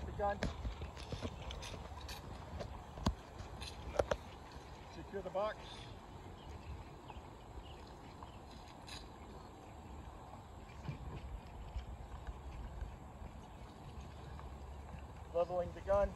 Out the gun. Secure the box. Leveling the gun.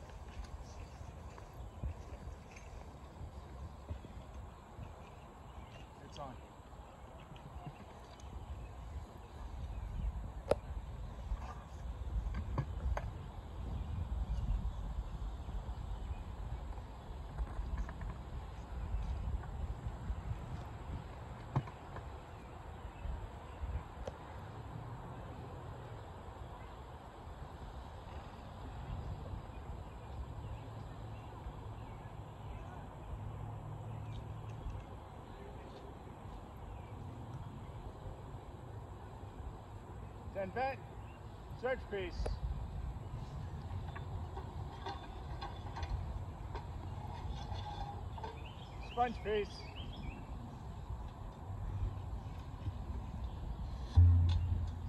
Then vent, search piece. Sponge piece.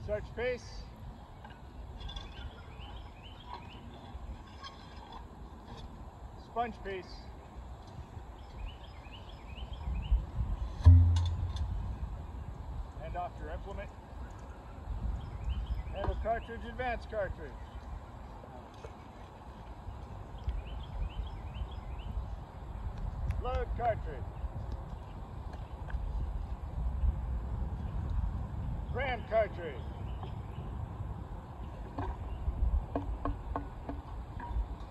Search piece. Sponge piece. Hand off your implement. Cartridge, advanced cartridge. Load cartridge. Ram cartridge.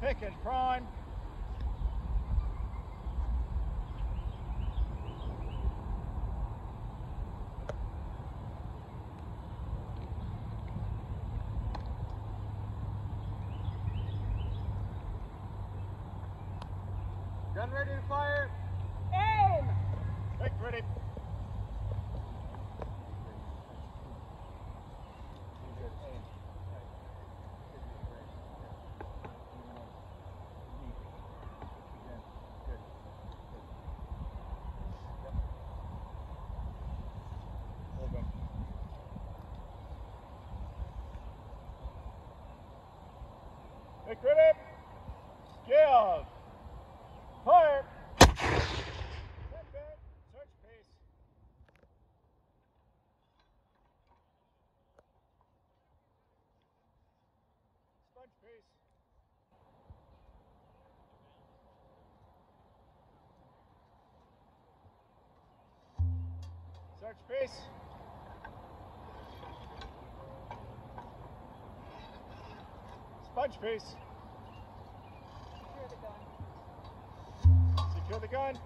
Pick and prime. Gun ready to fire. Aim. Pick ready. Pick ready. Give. Fire. Set back. Search pace. Sponge pace. Search pace. Sponge pace. Secure the gun. Secure the gun.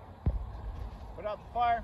Put out the fire.